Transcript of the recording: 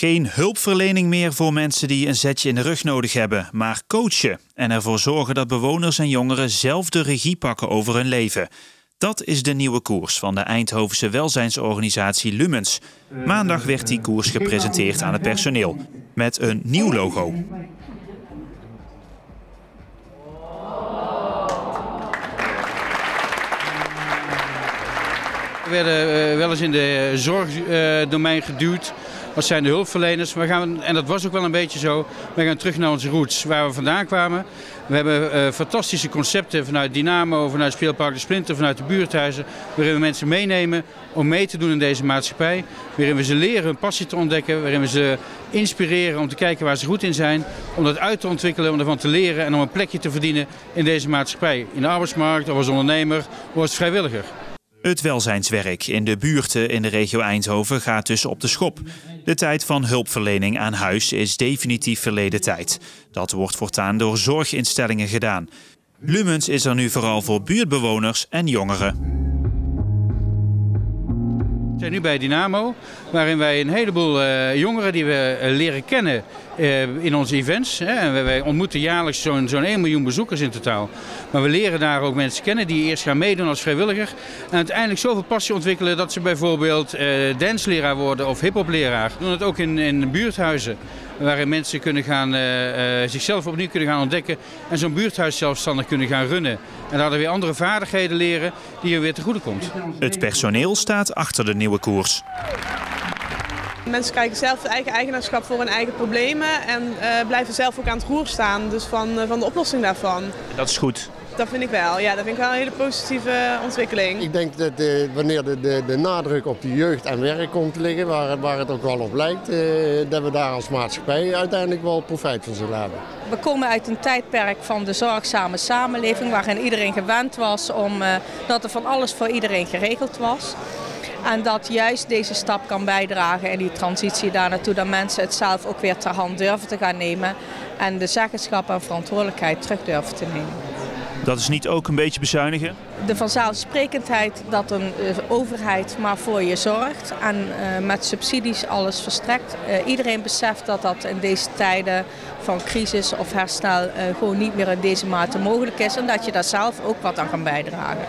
Geen hulpverlening meer voor mensen die een zetje in de rug nodig hebben, maar coachen en ervoor zorgen dat bewoners en jongeren zelf de regie pakken over hun leven. Dat is de nieuwe koers van de Eindhovense welzijnsorganisatie Lumens. Maandag werd die koers gepresenteerd aan het personeel met een nieuw logo. We werden uh, wel eens in de zorgdomein geduwd. Wat zijn de hulpverleners? We gaan, en dat was ook wel een beetje zo. We gaan terug naar onze roots, waar we vandaan kwamen. We hebben uh, fantastische concepten vanuit Dynamo, vanuit Speelpark de Splinter, vanuit de buurthuizen. Waarin we mensen meenemen om mee te doen in deze maatschappij. Waarin we ze leren hun passie te ontdekken. Waarin we ze inspireren om te kijken waar ze goed in zijn. Om dat uit te ontwikkelen, om ervan te leren en om een plekje te verdienen in deze maatschappij. In de arbeidsmarkt, of als ondernemer, of als vrijwilliger. Het welzijnswerk in de buurten in de regio Eindhoven gaat dus op de schop. De tijd van hulpverlening aan huis is definitief verleden tijd. Dat wordt voortaan door zorginstellingen gedaan. Lumens is er nu vooral voor buurtbewoners en jongeren. We zijn nu bij Dynamo, waarin wij een heleboel uh, jongeren die we uh, leren kennen uh, in onze events. Wij ontmoeten jaarlijks zo'n zo'n 1 miljoen bezoekers in totaal. Maar we leren daar ook mensen kennen die eerst gaan meedoen als vrijwilliger. En uiteindelijk zoveel passie ontwikkelen dat ze bijvoorbeeld dansleraar worden of hiphopleraar. We doen het ook in buurthuizen waarin mensen kunnen gaan, uh, uh, zichzelf opnieuw kunnen gaan ontdekken en zo'n buurthuis zelfstandig kunnen gaan runnen. En daardoor weer andere vaardigheden leren die er weer te goede komt. Het personeel staat achter de nieuwe koers. Mensen kijken zelf het eigen eigenaarschap voor hun eigen problemen en uh, blijven zelf ook aan het roer staan dus van, van de oplossing daarvan. Dat is goed. Dat vind ik wel. Ja, dat vind ik wel een hele positieve ontwikkeling. Ik denk dat de, wanneer de, de, de, nadruk op de jeugd en werk komt te liggen, waar, waar het ook wel op lijkt, eh, dat we daar als maatschappij uiteindelijk wel profijt van zullen hebben. We komen uit een tijdperk van de zorgzame samenleving waarin iedereen gewend was om uh, dat er van alles voor iedereen geregeld was. En dat juist deze stap kan bijdragen in die transitie daar naartoe. Dat mensen het zelf ook weer ter hand durven te gaan nemen. En de zeggenschap en verantwoordelijkheid terug durven te nemen. Dat is niet ook een beetje bezuinigen? De vanzelfsprekendheid dat een uh, overheid maar voor je zorgt en uh, met subsidies alles verstrekt. Uh, iedereen beseft dat dat in deze tijden van crisis of herstel gewoon niet meer in deze mate mogelijk is en dat je daar zelf ook wat aan kan bijdragen.